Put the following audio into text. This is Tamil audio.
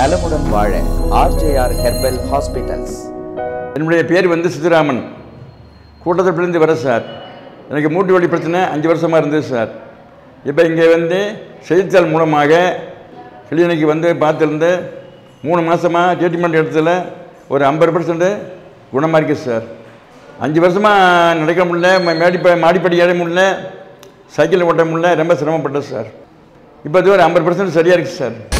நலமுடன் வாழ ஆர்ஜேஆர் ஹெர்பல் ஹாஸ்பிட்டல்ஸ். என்னுடைய பேர் வந்து சித்துராமன். கூட்டத்திலிருந்து வரேன் சார். எனக்கு மூட்டு வழி பிரச்சனை அஞ்சு வருஷமாக இருந்தது சார். இப்போ இங்கே வந்து செய்தித்தாள் மூலமாக கிளினிக்கு வந்து பார்த்துருந்து மூணு மாதமாக ட்ரீட்மெண்ட் எடுத்ததில் ஒரு ஐம்பது பர்சன்ட் குணமாக இருக்குது சார். அஞ்சு வருஷமாக நடக்க முடியல ம- மேடிப்ப மாடிப்படி ஏற முடியல சைக்கிள் ஓட்ட முடியல ரொம்ப சிரமப்பட்டேன் சார். இப்போ இது ஒரு ஐம்பது பர்சன்ட் சரியாக இருக்குது சார்.